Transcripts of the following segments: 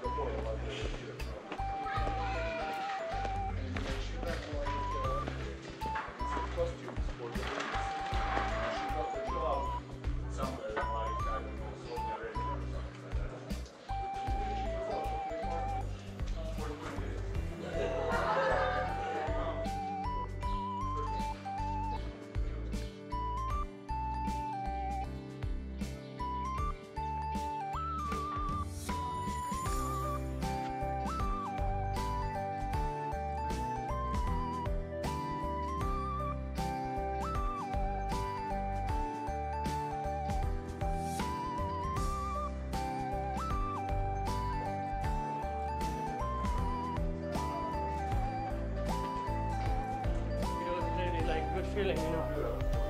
It was really like good feeling, you know.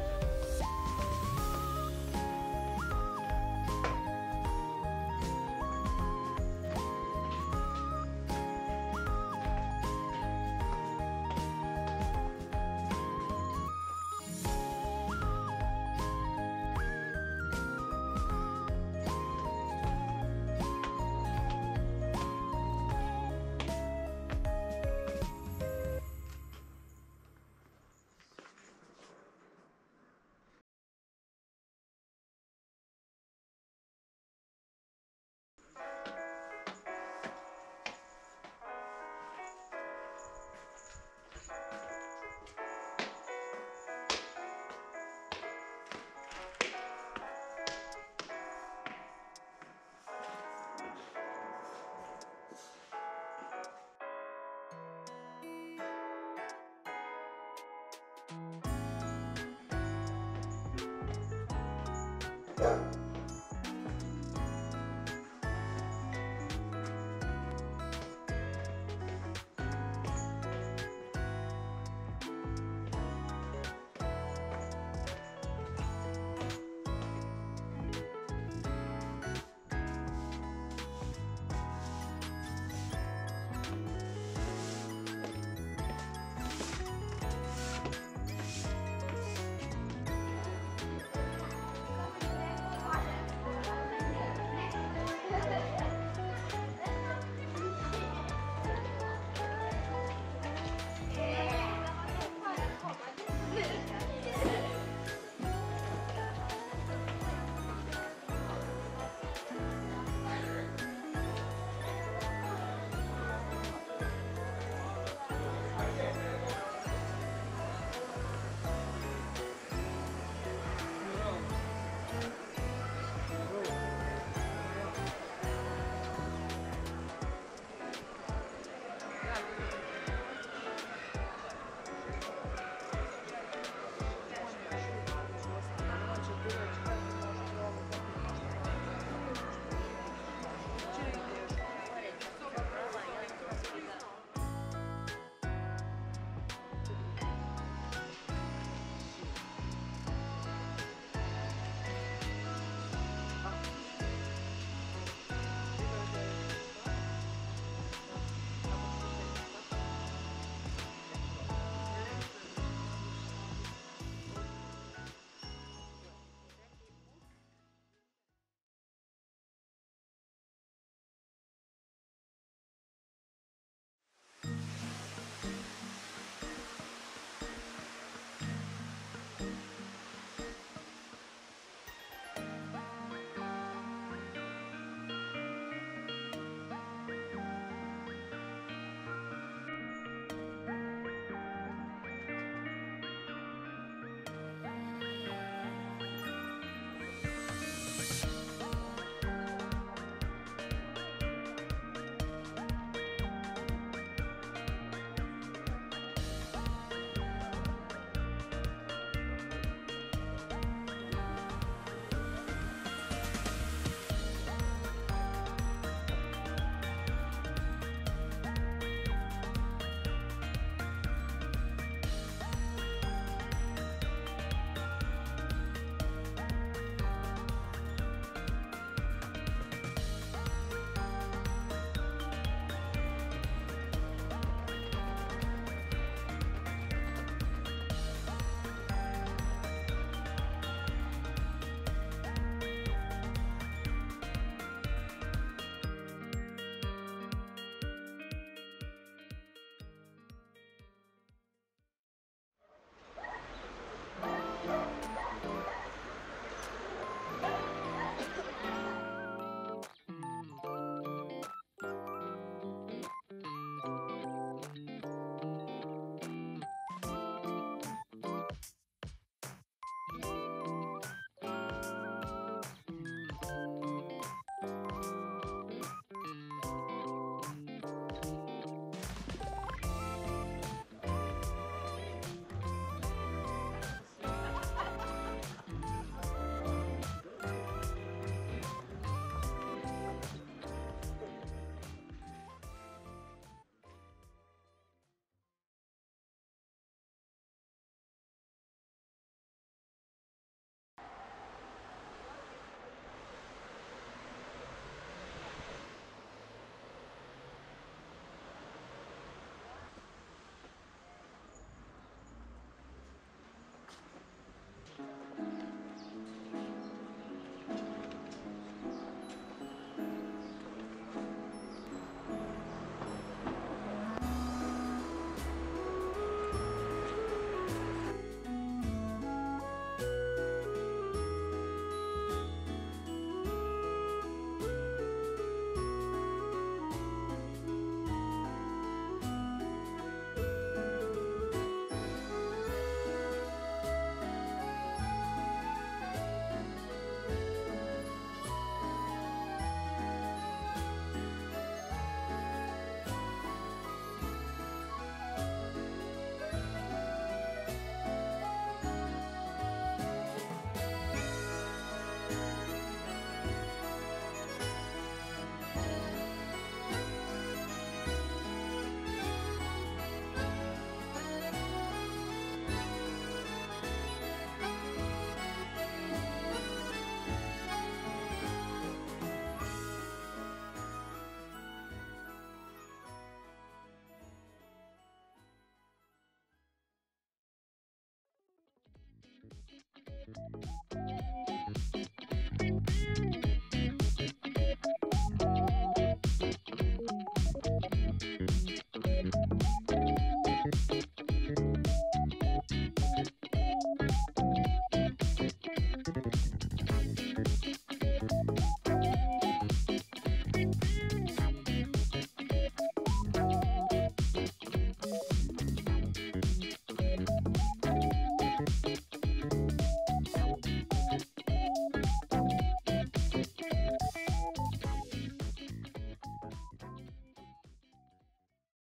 cambio.